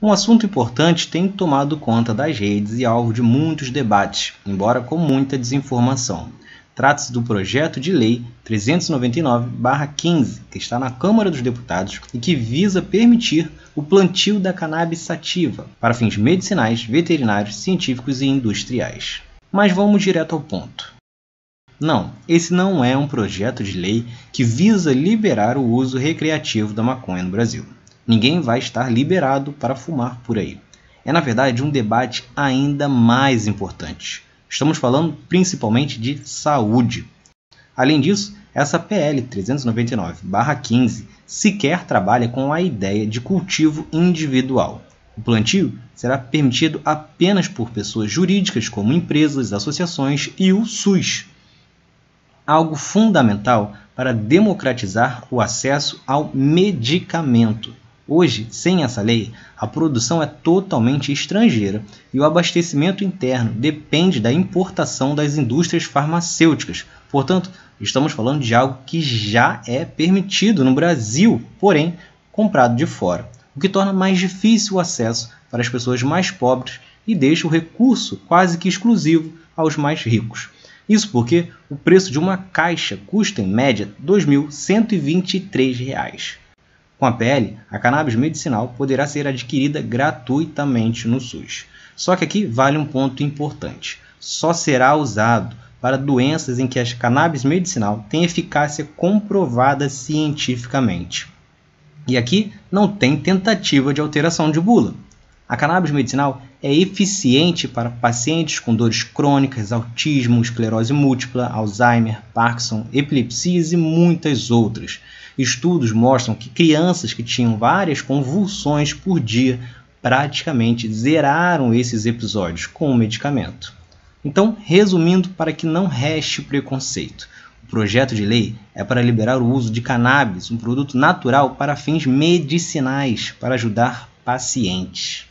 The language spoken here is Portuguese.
Um assunto importante tem tomado conta das redes e alvo de muitos debates, embora com muita desinformação. Trata-se do projeto de lei 399-15, que está na Câmara dos Deputados e que visa permitir o plantio da cannabis sativa para fins medicinais, veterinários, científicos e industriais. Mas vamos direto ao ponto. Não, esse não é um projeto de lei que visa liberar o uso recreativo da maconha no Brasil. Ninguém vai estar liberado para fumar por aí. É, na verdade, um debate ainda mais importante. Estamos falando principalmente de saúde. Além disso, essa PL 399-15 sequer trabalha com a ideia de cultivo individual. O plantio será permitido apenas por pessoas jurídicas como empresas, associações e o SUS. Algo fundamental para democratizar o acesso ao medicamento. Hoje, sem essa lei, a produção é totalmente estrangeira e o abastecimento interno depende da importação das indústrias farmacêuticas. Portanto, estamos falando de algo que já é permitido no Brasil, porém comprado de fora, o que torna mais difícil o acesso para as pessoas mais pobres e deixa o recurso quase que exclusivo aos mais ricos. Isso porque o preço de uma caixa custa, em média, R$ 2.123. Com a PL, a cannabis medicinal poderá ser adquirida gratuitamente no SUS. Só que aqui vale um ponto importante: só será usado para doenças em que a cannabis medicinal tem eficácia comprovada cientificamente. E aqui não tem tentativa de alteração de bula. A cannabis medicinal é eficiente para pacientes com dores crônicas, autismo, esclerose múltipla, Alzheimer, Parkinson, epilepsias e muitas outras. Estudos mostram que crianças que tinham várias convulsões por dia praticamente zeraram esses episódios com o medicamento. Então, resumindo, para que não reste preconceito, o projeto de lei é para liberar o uso de cannabis, um produto natural para fins medicinais, para ajudar pacientes.